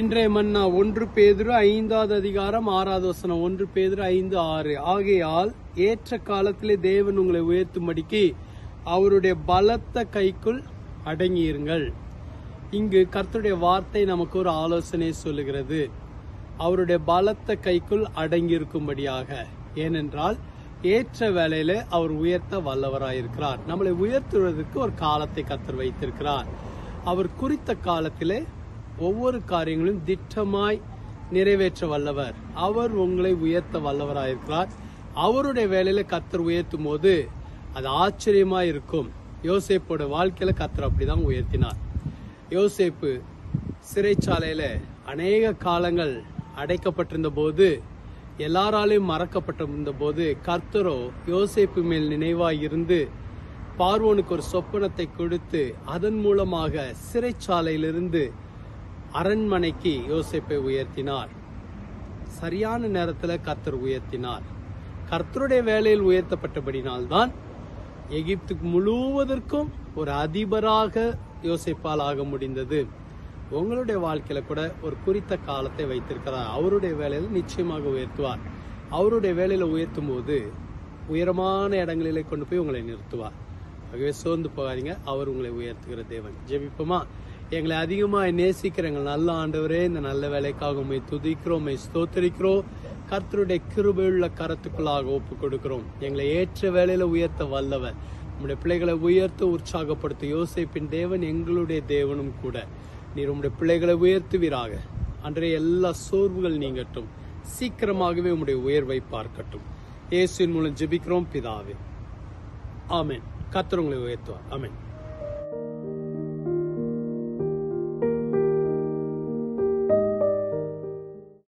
இன்றைய மன்னா ஒன்று பேதிரு ஐந்தாவது அதிகாரம் ஆறாவது வசனம். ஒன்று பேதிரு ஐந்து ஆறு. ஆகையால் ஏற்ற காலத்திலே தேவன் உங்களை உயர்த்தும்படிக்கு அவருடைய பலத்த கைக்குள் அடங்கியிருங்கள். இங்கு கர்த்தருடைய வார்த்தை நமக்கு ஒரு ஆலோசனை சொல்லுகிறது. அவருடைய பலத்த கைக்குள் அடங்கியிருக்கும்படியாக. ஏனென்றால் ஏற்ற வேலையில அவர் உயர்த்த வல்லவராயிருக்கிறார். நம்மளை உயர்த்துவதற்கு ஒரு காலத்தை கத்தர் வைத்திருக்கிறார். அவர் குறித்த காலத்திலே ஒவ்வொரு காரியங்களும் திட்டமாய் நிறைவேற்ற வல்லவர். அவர் உங்களை உயர்த்த வல்லவராயிருக்கிறார். அவருடைய வேலையில கத்தர் உயர்த்தும் போது அது ஆச்சரியமா இருக்கும். யோசேப்போட வாழ்க்கையில கத்தர் அப்படிதான் உயர்த்தினார். யோசேப்பு சிறைச்சாலையில அநேக காலங்கள் அடைக்கப்பட்டிருந்த போது எல்லாராலையும் மறக்கப்பட்டிருந்த போது கர்த்தரோ யோசேப்பு மேல் நினைவாய் இருந்து பார்வோனுக்கு ஒரு சொப்பனத்தை கொடுத்து அதன் மூலமாக சிறைச்சாலையிலிருந்து அரண்மனைக்கு யோசிப்பை உயர்த்தினார். சரியான நேரத்தில் கர்த்தர் உயர்த்தினார். கர்த்தருடைய வேலையில் உயர்த்தப்பட்டபடினால்தான் எகிப்துக்கு முழுவதற்கும் ஒரு அதிபராக யோசிப்பால் ஆக முடிந்தது. உங்களுடைய வாழ்க்கையில கூட ஒரு குறித்த காலத்தை வைத்திருக்கிறார். அவருடைய வேலையில நிச்சயமாக உயர்த்துவார். அவருடைய வேலையில உயர்த்தும் போது உயரமான இடங்களிலே கொண்டு போய் உங்களை நிறுத்துவார். ஆகவே சோர்ந்து போகாதீங்க. அவர் உங்களை உயர்த்துகிற தேவன். ஜெபிப்போமா? எங்களை அதிகமாக நேசிக்கிற எங்கள் நல்ல ஆண்டவரே இந்த நல்ல வேலைக்காக உண்மை துதிக்கிறோம் உண்மை ஸ்தோத்தரிக்கிறோம். கர்த்தருடைய கிருபையுள்ள கரத்துக்குள்ளாக ஒப்பு கொடுக்கிறோம். எங்களை ஏற்ற வேலையில உயர்த்த வல்லவர். நம்முடைய பிள்ளைகளை உயர்த்த உற்சாகப்படுத்த யோசிப்பின் தேவன் எங்களுடைய தேவனும் கூட. நீர் உங்களுடைய பிள்ளைகளை உயர்த்துவீராக. அன்றைய எல்லா சோர்வுகள் நீங்கட்டும். சீக்கிரமாகவே உங்களுடைய உயர்வை பார்க்கட்டும். இயேசுவின் மூலம் ஜெபிக்கிறோம் பிதாவே. ஆமேன். கர்த்தர் உங்களை உயர்த்துவார். ஆமேன்.